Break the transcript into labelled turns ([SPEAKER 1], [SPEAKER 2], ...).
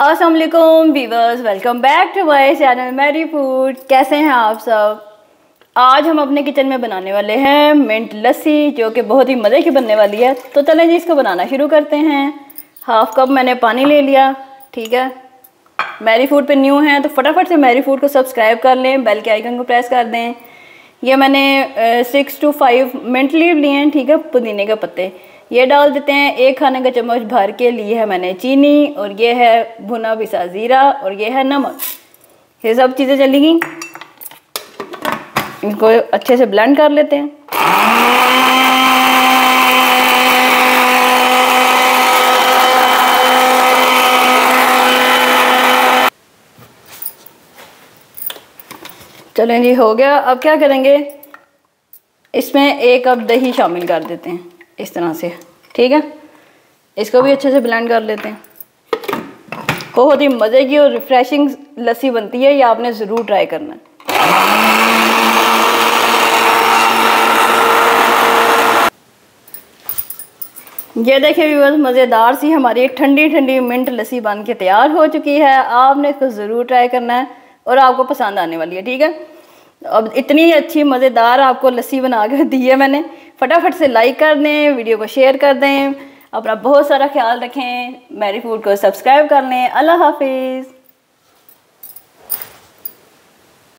[SPEAKER 1] Aslam viewers welcome back to my channel Mary food कैसे हैं आप सब? आज हम अपने किचन में बनाने वाले हैं मिंट लस्सी, जो कि बहुत ही मज़े की बनने वाली है। तो चलें जी, इसको बनाना शुरू करते हैं। हाफ़ कप मैंने पानी ले लिया, ठीक है? मैरी फ़ूड पे न्यू हैं तो फटाफट से मैरी फ़ूड को सब्सक्राइब कर लें बेल के आइकन को प्रेस कर दें। ये मैंने six to five minute leave लिए हैं, ठीक है, पुदीने के पत्ते। ये डाल देते हैं, एक खाने का चम्मच भर के लिए है मैंने चीनी, और ये है भुना पिसा ज़ीरा, और ये है नमक। ये सब चीज़ें चली गई। इनको अच्छे से ब्लेंड कर लेते हैं। चलें जी हो गया। अब क्या करेंगे? इसमें एक कप दही शामिल कर देते हैं, इस तरह से। ठीक है? इसको भी अच्छे से ब्लेंड कर लेते हैं। बहुत ही मज़े की और रिफ़्रेशिंग लस्सी बनती है, ये आपने ज़रूर ट्राई करना। ये देखिए व्यूअर्स मज़ेदार सी हमारी ठंडी ठंडी मिंट लस्सी बन के तैयार हो चुकी है। आपने इसको ज़रूर ट्राई करना है। और आपको पसंद आने वाली है, ठीक है? अब इतनी अच्छी, मज़ेदार आपको लस्सी बना कर दी है मैंने। फटाफट से लाइक कर दें वीडियो को शेयर कर दें, अपना बहुत सारा ख्याल रखें मेरी फ़ूड को सब्सक्राइब कर लें। अल्लाह हाफिज़।